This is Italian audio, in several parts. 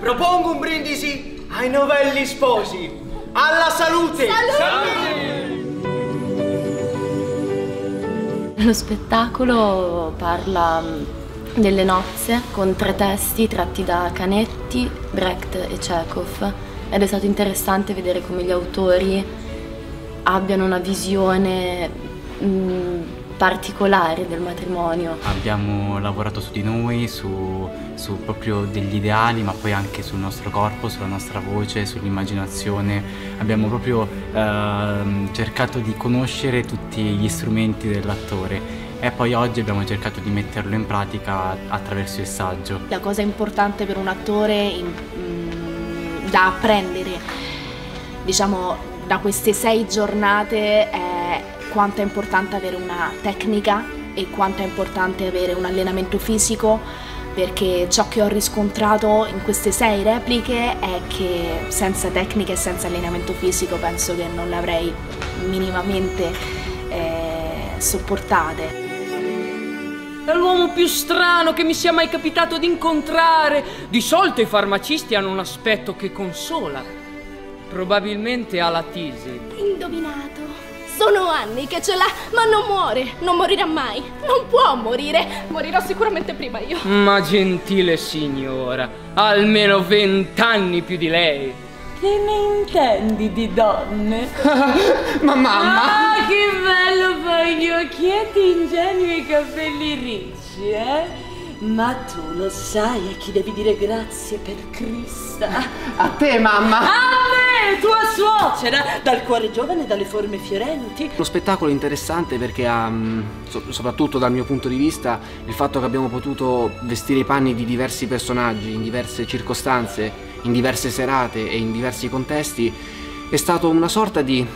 Propongo un brindisi ai novelli sposi. Alla salute! Lo spettacolo parla mm, delle nozze con tre testi tratti da Canetti, Brecht e Chekhov ed è stato interessante vedere come gli autori abbiano una visione mh, particolare del matrimonio. Abbiamo lavorato su di noi, su, su, proprio degli ideali, ma poi anche sul nostro corpo, sulla nostra voce, sull'immaginazione. Abbiamo proprio eh, cercato di conoscere tutti gli strumenti dell'attore e poi oggi abbiamo cercato di metterlo in pratica attraverso il saggio. La cosa importante per un attore in, mh, da apprendere, diciamo, da queste sei giornate è quanto è importante avere una tecnica e quanto è importante avere un allenamento fisico perché ciò che ho riscontrato in queste sei repliche è che senza tecnica e senza allenamento fisico penso che non l'avrei minimamente eh, sopportate. È l'uomo più strano che mi sia mai capitato di incontrare. Di solito i farmacisti hanno un aspetto che consola. Probabilmente ha la tisi. Indovinato. Sono anni che ce l'ha, ma non muore. Non morirà mai. Non può morire. Morirò sicuramente prima io. Ma gentile signora, almeno vent'anni più di lei. Che ne intendi di donne? Ma mamma! Ah, che bello fai gli occhietti ingenui e i capelli ricci, eh? Ma tu lo sai a chi devi dire grazie per Crista? A te, mamma! A me, tua suocera, dal cuore giovane e dalle forme fiorenti. Lo spettacolo è interessante perché ha, mm, soprattutto dal mio punto di vista, il fatto che abbiamo potuto vestire i panni di diversi personaggi in diverse circostanze, in diverse serate e in diversi contesti, è stato una sorta di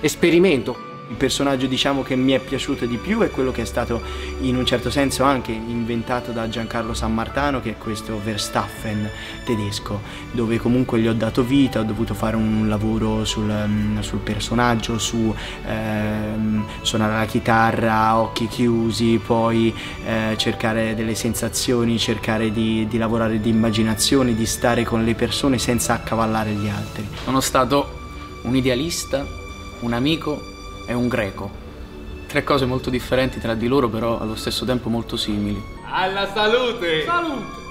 esperimento. Il personaggio diciamo che mi è piaciuto di più è quello che è stato in un certo senso anche inventato da Giancarlo Sammartano che è questo Verstappen tedesco dove comunque gli ho dato vita, ho dovuto fare un lavoro sul, mm, sul personaggio, su ehm, suonare la chitarra occhi chiusi, poi eh, cercare delle sensazioni, cercare di, di lavorare di immaginazione, di stare con le persone senza accavallare gli altri. Sono stato un idealista, un amico è un greco. Tre cose molto differenti tra di loro, però allo stesso tempo molto simili. Alla salute! Salute!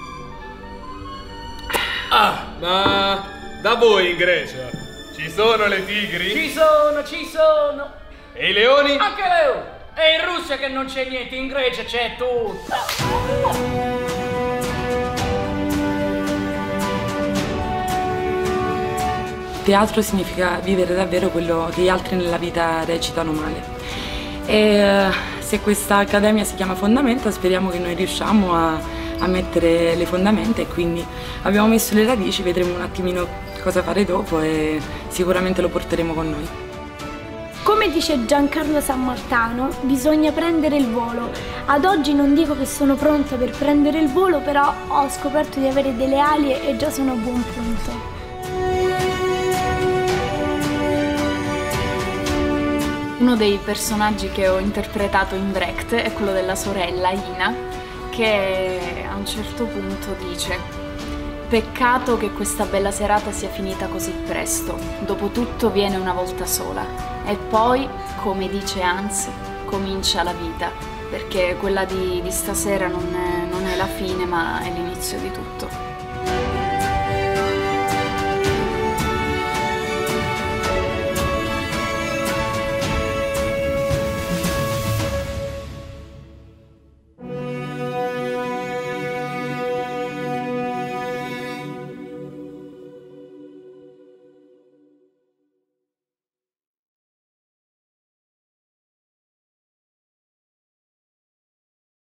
Ah, ma da voi in Grecia ci sono le tigri? Ci sono, ci sono! E i leoni? Anche leoni! E in Russia che non c'è niente, in Grecia c'è tutto! Teatro significa vivere davvero quello che gli altri nella vita recitano male. E se questa accademia si chiama Fondamenta speriamo che noi riusciamo a, a mettere le fondamenta e quindi abbiamo messo le radici, vedremo un attimino cosa fare dopo e sicuramente lo porteremo con noi. Come dice Giancarlo Sammartano, bisogna prendere il volo. Ad oggi non dico che sono pronta per prendere il volo, però ho scoperto di avere delle ali e già sono a buon punto. Uno dei personaggi che ho interpretato in Brecht è quello della sorella Ina, che a un certo punto dice Peccato che questa bella serata sia finita così presto, dopo tutto viene una volta sola. E poi, come dice Hans, comincia la vita, perché quella di, di stasera non è, non è la fine ma è l'inizio di tutto.